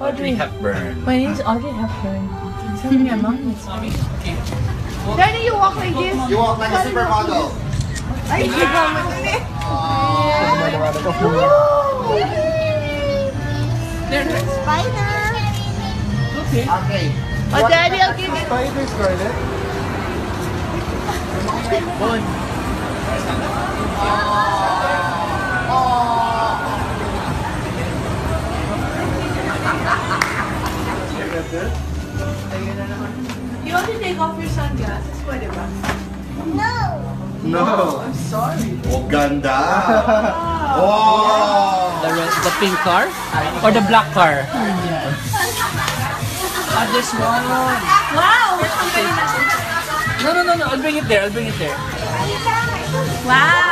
Audrey Hepburn. My name is Audrey Hepburn. Tell me your mom is. Daddy, you walk like this. You walk like a supermodel. Ay, hindi ka Spider. Okay. Oh, Daddy, I'll give you. Spider, Scarlet. You want to take off your sunglasses? Pwede ba? No. No. I'm sorry. Oh, ganda. Wow. The red, the pink car or the black car? Ah, this one. Wow! No, no, no, no. I'll bring it there. I'll bring it there. Wow! Formula One race